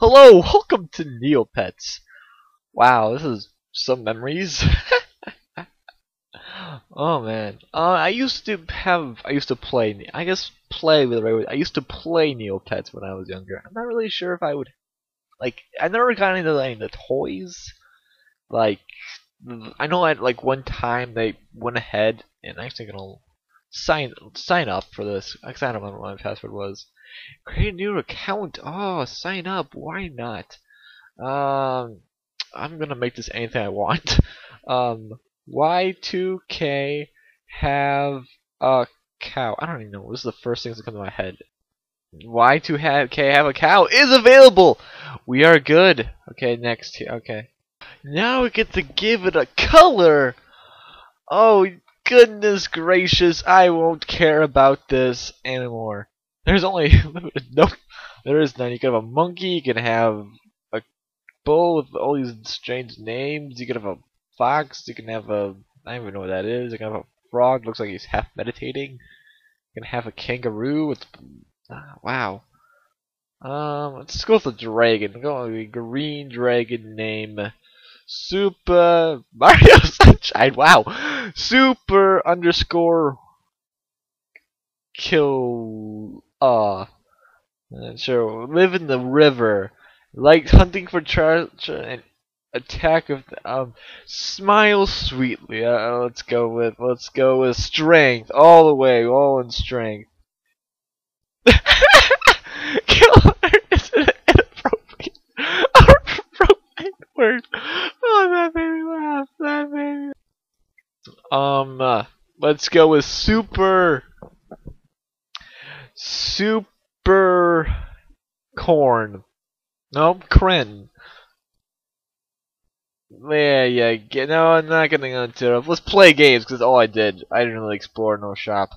Hello, welcome to Neopets. Wow, this is some memories. oh man, uh, I used to have, I used to play, I guess play with right. I used to play Neopets when I was younger. I'm not really sure if I would, like, I never got into the toys. Like, I know at like one time they went ahead and I'm actually gonna sign sign up for this. I don't remember what my password was. Create a new account. Oh, sign up. Why not? Um, I'm gonna make this anything I want. Um, Y2K have a cow. I don't even know. This is the first thing that comes to my head. Y2K have a cow is available. We are good. Okay, next. Okay. Now we get to give it a color. Oh goodness gracious! I won't care about this anymore. There's only no. There is none. You can have a monkey. You can have a bull with all these strange names. You can have a fox. You can have a. I don't even know what that is. You can have a frog. Looks like he's half meditating. You can have a kangaroo with. Ah, wow. Um, let's go with the dragon. Go with the green dragon name. Super Mario Sunshine. Wow. Super underscore kill. Uh, sure. Live in the river. Like hunting for treasure and attack of the, um. Smile sweetly. Uh, let's go with let's go with strength all the way, all in strength. Kill is an inappropriate, inappropriate word. Oh, that made me laugh. That made me. Um, uh, let's go with super. Super corn. No, Kren. Yeah, yeah. Get, no, I'm not getting into it. Let's play games because all I did. I didn't really explore no shop.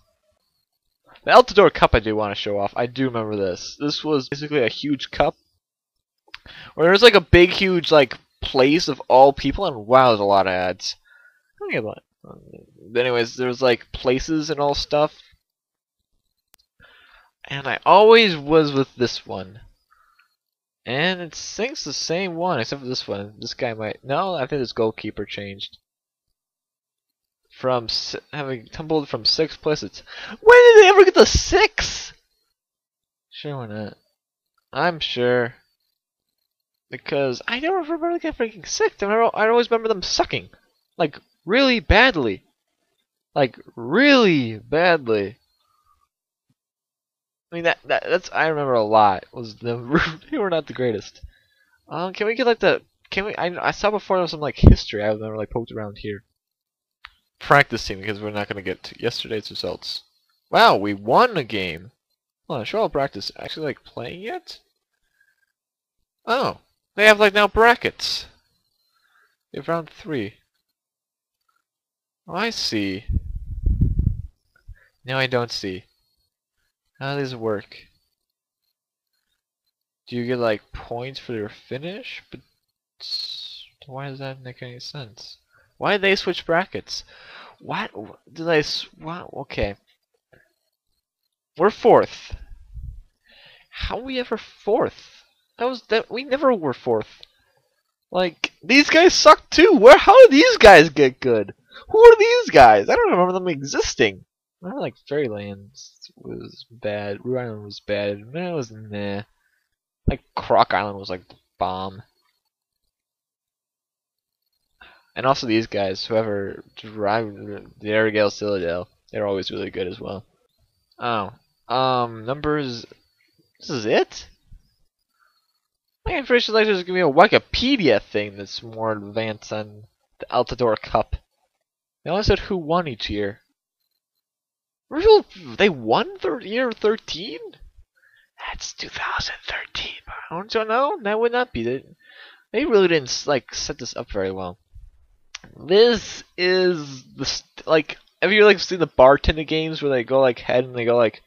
The Altador Cup I do want to show off. I do remember this. This was basically a huge cup where there's like a big, huge like place of all people, and wow, there's a lot of ads. I don't get that. Anyways, there's like places and all stuff, and I always was with this one. And it sinks the same one, except for this one. This guy might. No, I think this goalkeeper changed. From having tumbled from sixth place, it's. When did they ever get to six? Sure, why not? I'm sure. Because I never remember them freaking sick. I, remember, I always remember them sucking. Like, really badly. Like, really badly. I mean that, that that's I remember a lot was the they were not the greatest. Um, can we get like the can we I I saw before there was some like history I remember like poked around here. Practicing because we're not gonna get to yesterday's results. Wow, we won a game. Well, sure I'll practice actually like playing yet. Oh, they have like now brackets. They have round three. Oh, I see. No, I don't see. How does this work? Do you get like points for your finish? But why does that make any sense? Why did they switch brackets? What did I? What? Okay. We're fourth. How we ever fourth? That was that we never were fourth. Like these guys suck too. Where? How did these guys get good? Who are these guys? I don't remember them existing. I like Faerielands was bad. Roo Island was bad. Man, was nah. Like Krawk Island was like bomb. And also these guys, whoever drive the Airgale Citadel, they're always really good as well. Oh. Um numbers this is it? Pretty sure like there's gonna be a Wikipedia thing that's more advanced than the Altador Cup. They only said who won each year. Real, they won third year 13? That's 2013. I Don't know? That would not be it. They really didn't like set this up very well. This is the like. Have you like seen the bartender games where they go like head and they go like,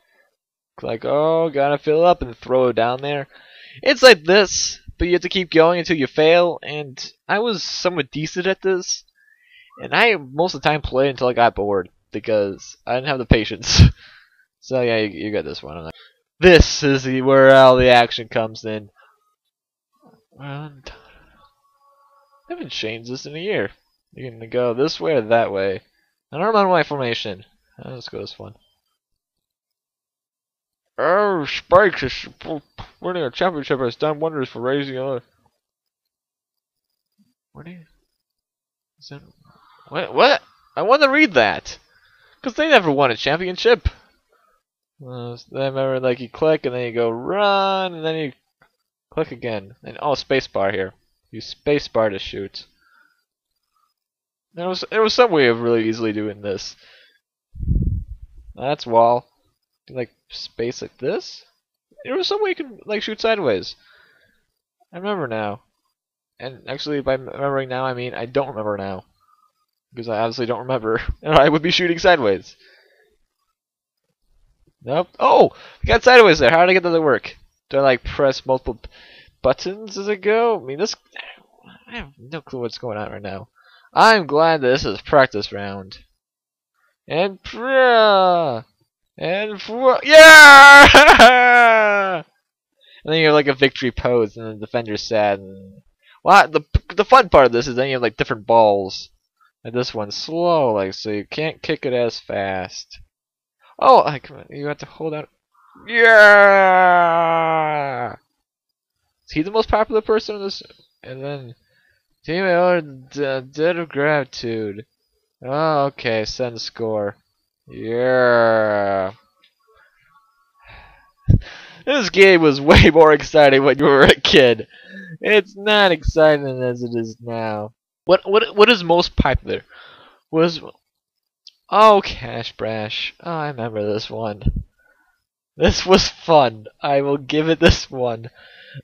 like oh gotta fill up and throw it down there? It's like this, but you have to keep going until you fail. And I was somewhat decent at this, and I most of the time played until I got bored because I didn't have the patience. so yeah, you, you got this one. This is the, where all the action comes in. I haven't changed this in a year. You can go this way or that way. I don't remember my formation. Uh, let's go this one. Oh, Spikes is winning a championship has done wonders for raising that what? What? I want to read that, cause they never won a championship. Uh, I remember like you click and then you go run and then you click again and oh spacebar here. Use spacebar to shoot. There was there was some way of really easily doing this. That's wall. Like space like this? There was some way you can like shoot sideways. I remember now. And actually by remembering now I mean I don't remember now. Because I obviously don't remember. and I would be shooting sideways. Nope. Oh! We got sideways there. How did I get that to work? Do I like press multiple buttons as I go? I mean this I have no clue what's going on right now. I'm glad this is practice round. And pra and pra yeah! and then you have like a victory pose, and the defender's sad. And well, the the fun part of this is then you have like different balls. And this one's slow, like so you can't kick it as fast. Oh, like you have to hold out. Yeah! Is he the most popular person in this? And then Team or dead of gratitude. Oh, okay, send score. Yeah. This game was way more exciting when you were a kid. It's not exciting as it is now. What what what is most popular? Was Oh, Kass Basher. Oh, I remember this one. This was fun. I will give it this one.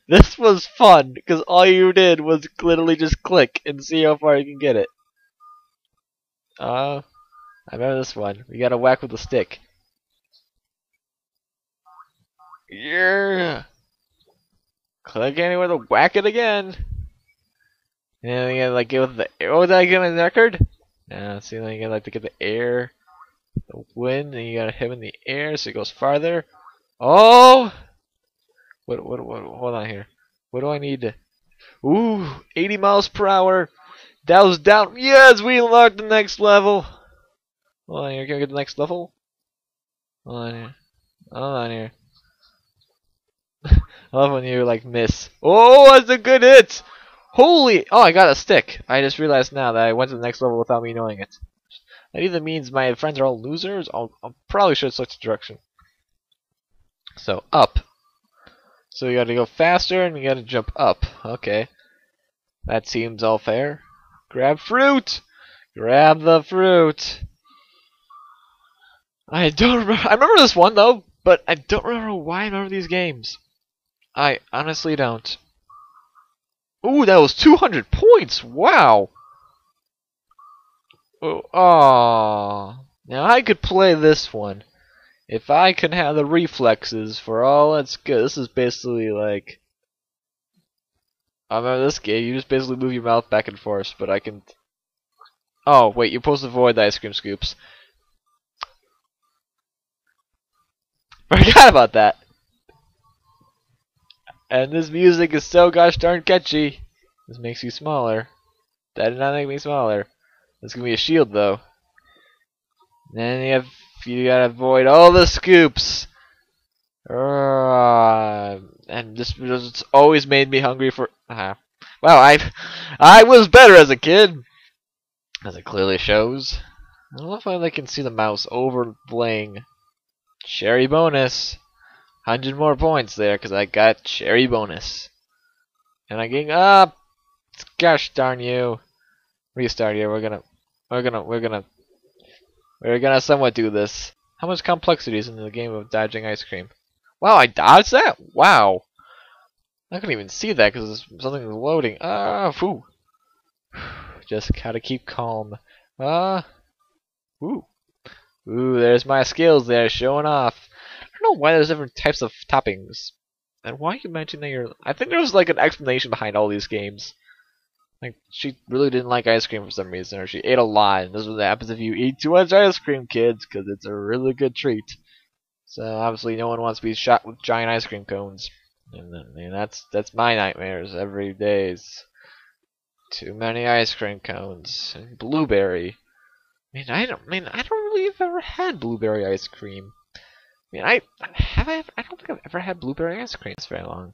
This was fun because all you did was literally just click and see how far you can get it. Uh, I remember this one. We gotta whack with a stick. Yeah. Click anywhere to whack it again. And you gotta like get with the air? oh did I get my record? Yeah, see then you gotta like to get the air the wind and you gotta hit in the air so it goes farther. Oh what, what, what, hold on here. What do I need to... Ooh, 80 miles per hour. That was down. Yes, we unlocked the next level. Hold on here. Can I get the next level? Hold on here. Hold on here. I love when you like miss. Oh, that's a good hit. Holy! Oh, I got a stick. I just realized now that I went to the next level without me knowing it. That either means my friends are all losers. I'll, I'll probably should switch direction. So up. So you gotta go faster and you gotta jump up. Okay. That seems all fair. Grab fruit! Grab the fruit! I don't remember. I remember this one though, but I don't remember why I remember these games. I honestly don't. Ooh, that was 200 points! Wow! Oh, aww. Now I could play this one. If I can have the reflexes for all that's good, this is basically like. I remember this game, you just basically move your mouth back and forth, but I can. Oh, wait, you're supposed to avoid the ice cream scoops. Forgot about that. And this music is so gosh darn catchy. This makes you smaller. That did not make me smaller. This gonna be a shield though. then you have you gotta avoid all the scoops. Uh, and this it's always made me hungry for. Uh, wow, I I was better as a kid, as it clearly shows. I don't know if I can see the mouse overlaying cherry bonus. Hundred more points there because I got cherry bonus. And I'm getting up. Gosh darn you! Restart here. We're gonna, we're gonna, we're gonna we're gonna somewhat do this. How much complexity is in the game of dodging ice cream? Wow, I dodged that? Wow. I couldn't even see that because something was loading. Ah, foo. Just gotta keep calm. Ah. Ooh. Ooh, there's my skills there showing off. Don't know why there's different types of toppings. And why you mentioned that you're... I think there was like an explanation behind all these games. Like she really didn't like ice cream for some reason, or she ate a lot. And this is what happens if you eat too much ice cream, kids, because it's a really good treat. So obviously, no one wants to be shot with giant ice cream cones. And, that's that's my nightmares every days. Too many ice cream cones and blueberry. I mean, I don't I mean I don't really have ever had blueberry ice cream. I mean, I have I. I don't think I've ever had blueberry ice cream. It's very long.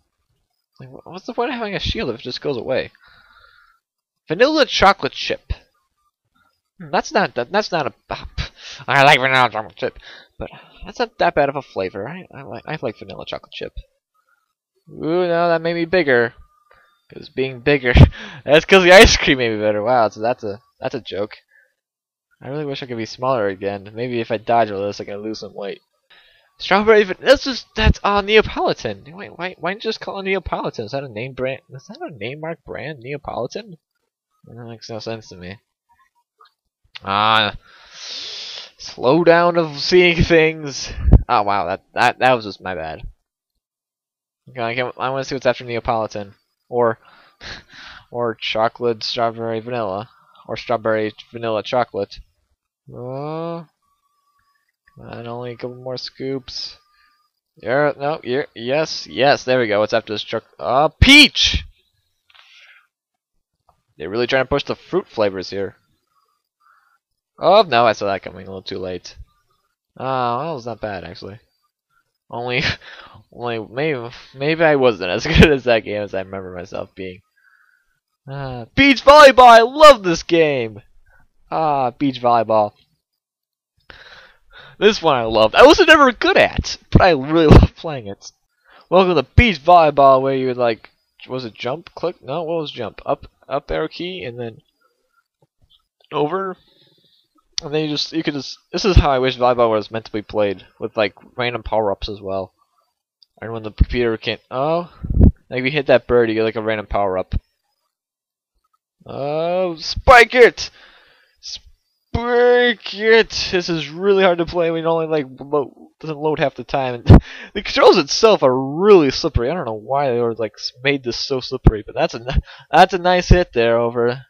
Like, what's the point of having a shield if it just goes away? Vanilla chocolate chip. Hmm, that's not that, that's not a. I like vanilla chocolate chip, but that's not that bad of a flavor. I, I like I like vanilla chocolate chip. Ooh, no, that made me bigger. Cause being bigger, that's because the ice cream made me better. Wow, so that's a that's a joke. I really wish I could be smaller again. Maybe if I dodge all this, I can lose some weight. Strawberry, that's just that's uh, Neapolitan. Wait, why why didn't just call it Neapolitan? Is that a name brand? Is that a name mark brand? Neapolitan? That makes no sense to me. Ah, slow down of seeing things. Oh wow, that that that was just my bad. Okay, I, can, I want to see what's after Neapolitan, or or chocolate, strawberry, vanilla, or strawberry, vanilla, chocolate. Oh, and only a couple more scoops. Yeah, no, yeah, yes, yes. There we go. What's after this truck? Uh, peach. They're really trying to push the fruit flavors here. Oh no, I saw that coming a little too late. Oh, that was not bad actually. Only, only maybe maybe I wasn't as good as that game as I remember myself being. Ah, beach volleyball! I love this game. Ah, beach volleyball. This one I loved. I wasn't ever good at, but I really loved playing it. Welcome to beach volleyball, where you would like, was it jump, click? No, what was jump? Up, up arrow key, and then over, and then you just you could just. This is how I wish volleyball was meant to be played, with like random power ups as well. And when the computer can't, oh, like if you hit that bird, you get like a random power up. Oh, spike it! Break it! This is really hard to play when it only like doesn't load half the time. the controls itself are really slippery. I don't know why they were like made this so slippery, but that's a that's a nice hit there over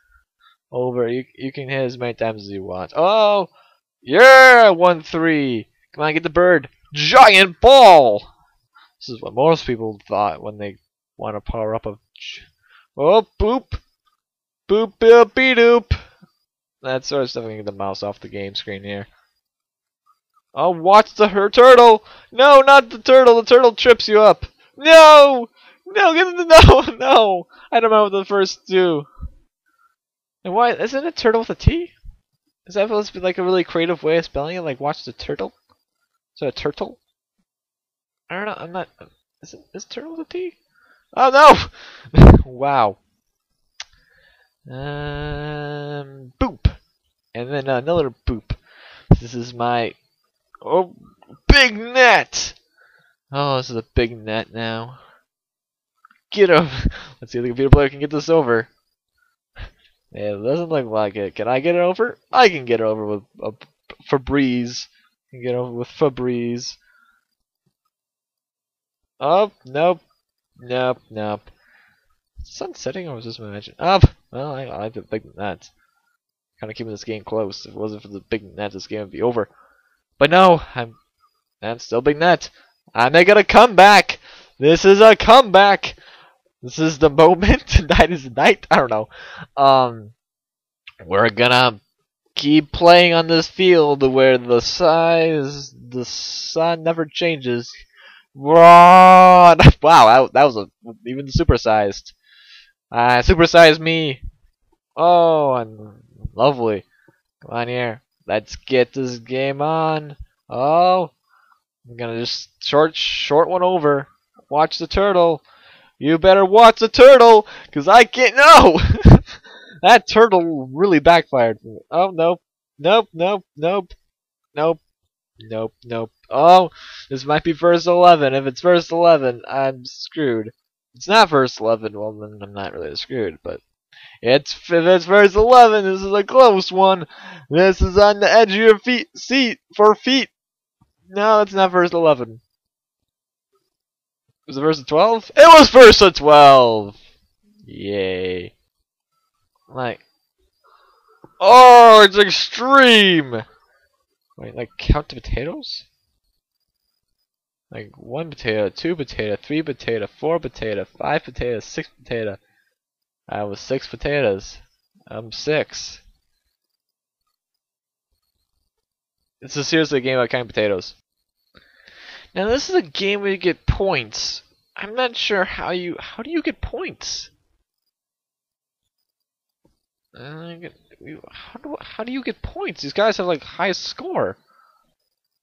over. You you can hit as many times as you want. Oh, yeah, one three. Come on, get the bird. Giant ball. This is what most people thought when they want to power up a. Oh, boop, boop, boop, doop. That sort of stuff. I can get the mouse off the game screen here. Oh, watch the her turtle! No, not the turtle. The turtle trips you up. No, no, get the no, no. I don't remember the first two. And why isn't it turtle with a T? Is that supposed to be like a really creative way of spelling it? Like watch the turtle? Is that a turtle? I don't know. I'm not. Is it is turtle with a T? Oh no! wow. Um, boop, and then another boop. This is my oh big net. Oh, this is a big net now. Get him! Let's see if the computer player can get this over. It doesn't look like it. Can I get it over? I can get it over with a Febreze. Can get over with Febreze. Oh, nope. Nope, nope. Sun setting or was this my imagination? Up! Oh, well, I, I like net. Kind of keeping this game close. If it wasn't for the big net, this game would be over. But no, I'm, I'm still big net. I'm making a comeback. This is a comeback. This is the moment. Tonight is the night. I don't know. Um, we're gonna keep playing on this field where the size, the sun never changes. Wow, that, that was a, even supersized. Uh, supersize me. Oh, and lovely. Come on here. Let's get this game on. Oh, I'm gonna just short, short one over. Watch the turtle. You better watch the turtle, cause I can't. No, that turtle really backfired. Oh nope, nope, nope, nope, nope, nope, nope. Oh, this might be verse 11. If it's verse 11, I'm screwed. It's not verse 11. Well, then I'm not really screwed. But it's it's verse 11. This is a close one. This is on the edge of your feet seat for feet. No, it's not verse 11. Was it verse 12? It was verse 12! Yay. Like, oh, it's extreme! Wait, like, count the potatoes? Like one potato, two potato, three potato, four potato, five potato, six potato. I was six potatoes. I'm six. This is seriously a game about counting potatoes. Now this is a game where you get points. I'm not sure how you how do you get points? Uh, how do how do you get points? These guys have like highest score.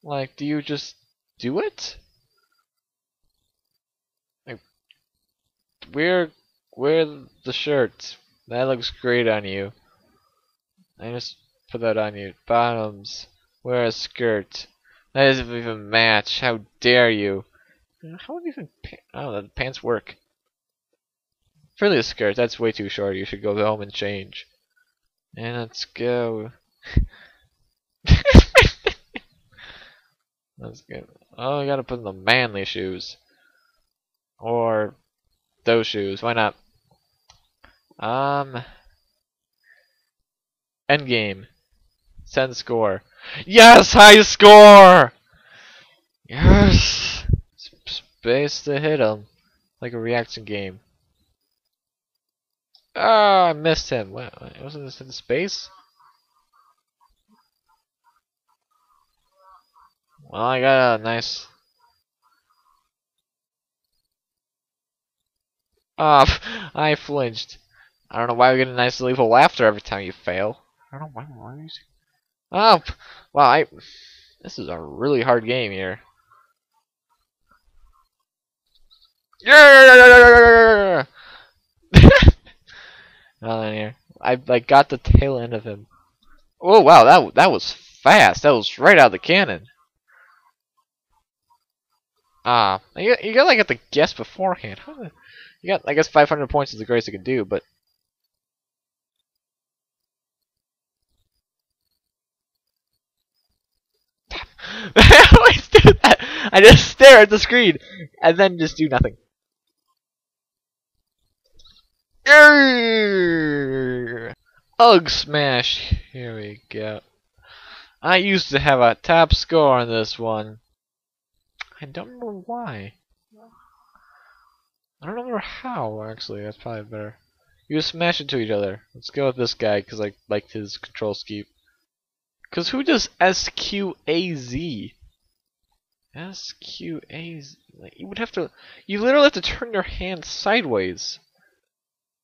Like, do you just do it? Like, wear wear the shirt. That looks great on you. I just put that on you. Bottoms. Wear a skirt. That doesn't even match. How dare you? How would even oh the pants work? For the skirt, that's way too short. You should go home and change. And let's go. let's go. Oh, I gotta put in the manly shoes. Or those shoes. Why not? Um. Endgame. Send score. Yes, high score! Yes! Space to hit him. Like a reaction game. Ah, I missed him. What, wasn't this in space? Well, I got a nice... Ah, oh, I flinched. I don't know why we get a nice lethal laughter every time you fail. I don't know why. Oh, well, I... This is a really hard game here. Yeah! Nothing here. I like got the tail end of him. Oh wow, that that was fast. That was right out of the cannon. Ah, you you gotta like have to guess beforehand. You got I guess 500 points is the greatest you could do, but I always do that. I just stare at the screen and then just do nothing. Ugga Smash. Here we go. I used to have a top score on this one. I don't remember why. I don't remember how, actually. That's probably better. You smash into each other. Let's go with this guy, because I like his control scheme. Because who does S-Q-A-Z? S-Q-A-Z? Like, you would have to... You literally have to turn your hand sideways.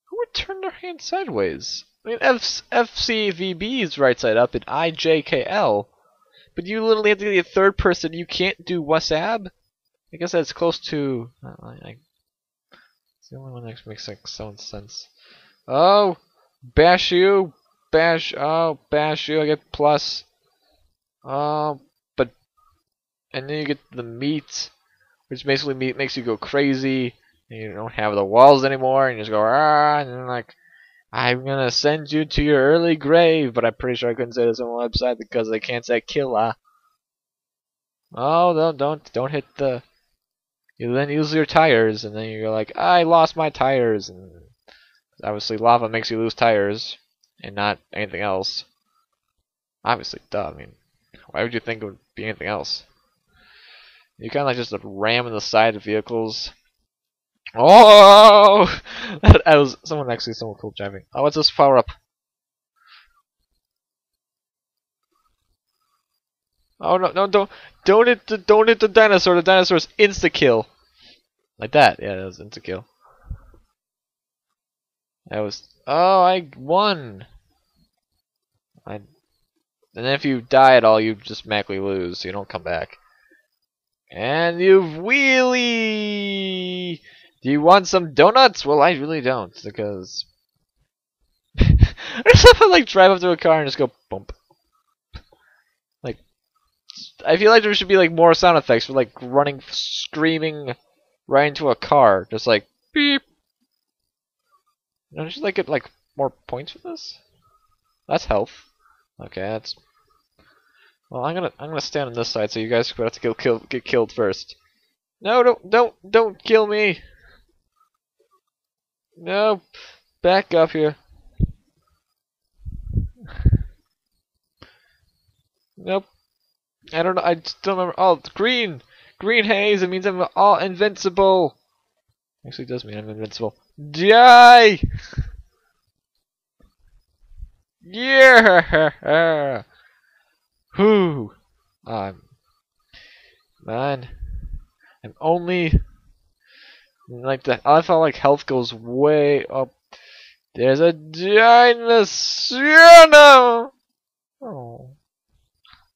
Who would turn their hand sideways? I mean, F FCVB is right side up and IJKL. But you literally have to be a third person. You can't do WASD. I guess that's close to. I, I, it's the only one that makes like sense. Oh, bash you, bash. Oh, bash you. I get plus. Oh, but and then you get the meat, which basically meat makes you go crazy you don't have the walls anymore, and you just go ah, and then like, I'm gonna send you to your early grave, but I'm pretty sure I couldn't say this on the website because they can't say killer. Oh, don't don't don't hit the. You then use your tires, and then you're like, I lost my tires, and obviously lava makes you lose tires, and not anything else. Obviously, duh. I mean, why would you think it would be anything else? You kind of like just ram in the side of vehicles Oh! that was someone actually someone cool driving. Oh, what's this power up? Oh no no don't don't hit the don't hit the dinosaur. The dinosaur's insta kill. Like that. Yeah, that was insta kill. That was oh I won. I and then if you die at all, you just magically lose. So you don't come back. And you've wheelie. Do you want some donuts? Well, I really don't, because... I just like drive up to a car and just go bump. Like, I feel like there should be like more sound effects for like running, screaming right into a car, just like beep. Don't you like get like more points for this? That's health. Okay, that's. Well, I'm gonna I'm gonna stand on this side, so you guys have to get killed get killed first. No, don't don't don't kill me. No, back up here. Nope. I don't know. I don't remember. Oh, green, green haze. It means I'm all invincible. Actually, it does mean I'm invincible. Die! Yeah! Whew. Um, man, I'm only like that. I felt like health goes way up. There's a dinosaur now. Oh,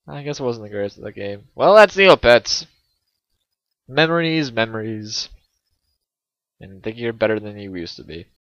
I guess it wasn't the greatest of the game. Well, that's Neopets. Memories, memories. And think you're better than you used to be.